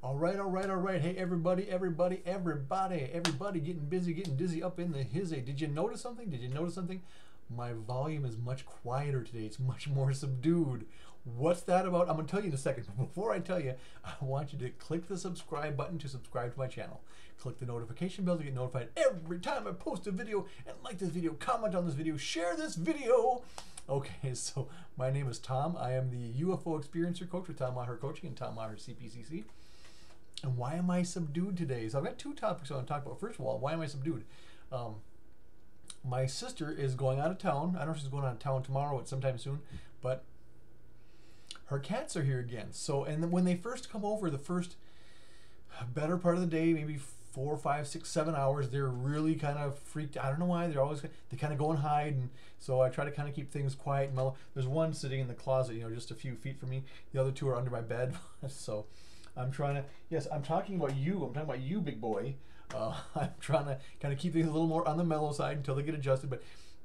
All right, all right, all right. Hey, everybody, everybody, everybody, everybody getting busy, getting dizzy up in the hizzy. Did you notice something? Did you notice something? My volume is much quieter today. It's much more subdued. What's that about? I'm going to tell you in a second. But before I tell you, I want you to click the subscribe button to subscribe to my channel. Click the notification bell to get notified every time I post a video. And like this video, comment on this video, share this video. Okay, so my name is Tom. I am the UFO Experiencer Coach with Tom Maher Coaching and Tom Maher CPCC. And why am I subdued today? So I've got two topics I want to talk about. First of all, why am I subdued? Um, my sister is going out of town. I don't know if she's going out of town tomorrow or sometime soon, but her cats are here again. So, and when they first come over, the first better part of the day, maybe four, five, six, seven hours, they're really kind of freaked. I don't know why. They're always they kind of go and hide, and so I try to kind of keep things quiet and mellow. There's one sitting in the closet, you know, just a few feet from me. The other two are under my bed. so, I'm trying to. Yes, I'm talking about you. I'm talking about you, big boy. Uh, I'm trying to kind of keep things a little more on the mellow side until they get adjusted. But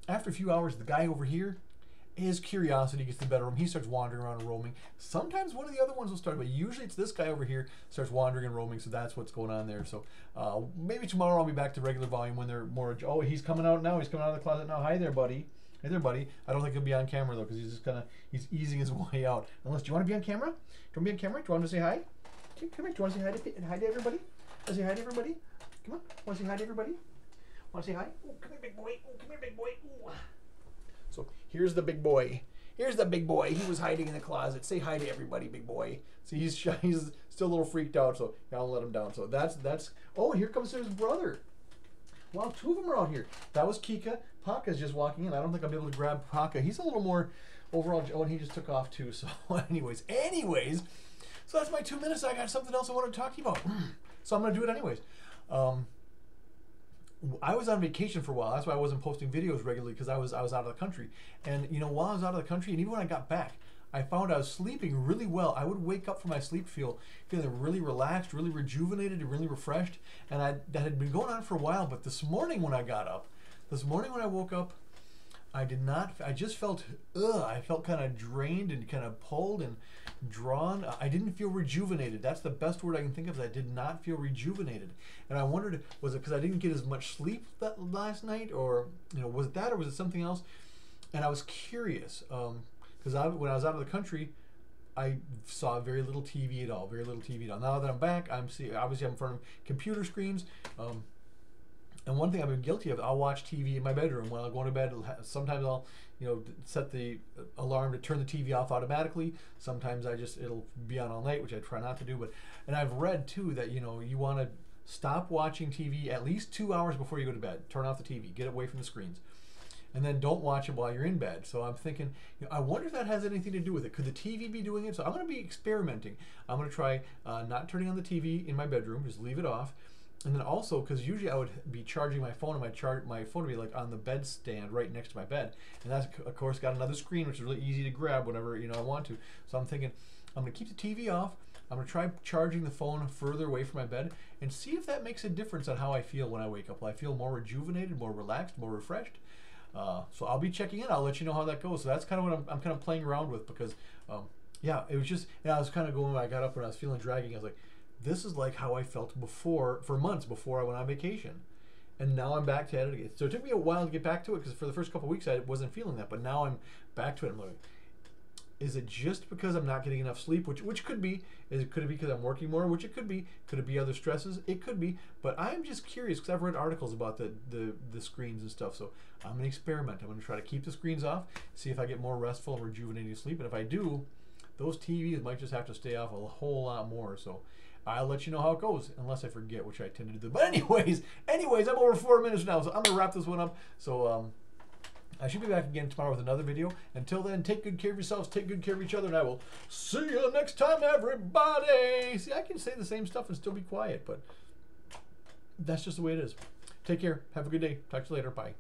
after a few hours, the guy over here, his curiosity gets the better of him. He starts wandering around and roaming. Sometimes one of the other ones will start, but usually it's this guy over here starts wandering and roaming. So that's what's going on there. So uh, maybe tomorrow I'll be back to regular volume when they're more. Oh, he's coming out now. He's coming out of the closet now. Hi there, buddy. Hey there, buddy. I don't think he'll be on camera though, because he's just kind of he's easing his way out. Unless, do you want to be on camera? Do you want to be on camera? Do you want to say hi? Okay, come here. Do you want to say hi to, hi to everybody? Want to say hi to everybody? Come on. Want to say hi to everybody? Want to say hi? Oh, come here, big boy. Oh, come here, big boy. Ooh. So here's the big boy. Here's the big boy. He was hiding in the closet. Say hi to everybody, big boy. So he's shy, he's still a little freaked out, so I'll let him down. So that's that's. Oh, here comes his brother. Wow, two of them are out here. That was Kika. Paka's just walking in. I don't think I'll be able to grab Paka. He's a little more overall. Oh, and he just took off too. So, anyways, anyways, so that's my two minutes. I got something else I want to talk to you about. so I'm gonna do it anyways. Um, I was on vacation for a while. That's why I wasn't posting videos regularly because I was I was out of the country. And you know, while I was out of the country, and even when I got back, I found I was sleeping really well. I would wake up from my sleep feel feeling really relaxed, really rejuvenated, and really refreshed. And I that had been going on for a while. But this morning when I got up, this morning when I woke up, I did not. I just felt ugh. I felt kind of drained and kind of pulled and drawn. I didn't feel rejuvenated. That's the best word I can think of. I did not feel rejuvenated, and I wondered was it because I didn't get as much sleep that last night, or you know, was it that, or was it something else? And I was curious because I, when I was out of the country, I saw very little TV at all. Very little TV at all. Now that I'm back, I'm see obviously I'm in front of computer screens. Um, and one thing I've been guilty of, I'll watch TV in my bedroom while I'm going to bed. Sometimes I'll, you know, set the alarm to turn the TV off automatically. Sometimes I just it'll be on all night, which I try not to do. But and I've read too that you know you want to stop watching TV at least two hours before you go to bed. Turn off the TV, get away from the screens, and then don't watch it while you're in bed. So I'm thinking, you know, I wonder if that has anything to do with it. Could the TV be doing it? So I'm going to be experimenting. I'm going to try uh, not turning on the TV in my bedroom, just leave it off and then also because usually I would be charging my phone and my chart my phone would be like on the bed stand right next to my bed, and that's of course got another screen which is really easy to grab whenever you know I want to. So I'm thinking I'm gonna keep the TV off. I'm gonna try charging the phone further away from my bed and see if that makes a difference on how I feel when I wake up. Will I feel more rejuvenated, more relaxed, more refreshed? Uh, so I'll be checking in. I'll let you know how that goes. So that's kind of what I'm, I'm kind of playing around with because, um, yeah, it was just. And I was kind of going. When I got up when I was feeling dragging. I was like, this is like how I felt before for months before I went on vacation. And now I'm back to it again. So it took me a while to get back to it because for the first couple weeks I wasn't feeling that, but now I'm back to it. I'm like, is it just because I'm not getting enough sleep, which which could be? Is it could it be because I'm working more, which it could be? Could it be other stresses? It could be. But I'm just curious because I've read articles about the, the the screens and stuff. So I'm gonna experiment. I'm gonna try to keep the screens off, see if I get more restful rejuvenating sleep. And if I do, those TVs might just have to stay off a whole lot more. So I'll let you know how it goes, unless I forget, which I tend to do. But anyways, anyways, I'm over four minutes now, so I'm gonna wrap this one up. So um, I should be back again tomorrow with another video. Until then, take good care of yourselves, take good care of each other, and I will see you next time, everybody. See, I can say the same stuff and still be quiet, but that's just the way it is. Take care. Have a good day. Talk to you later. Bye.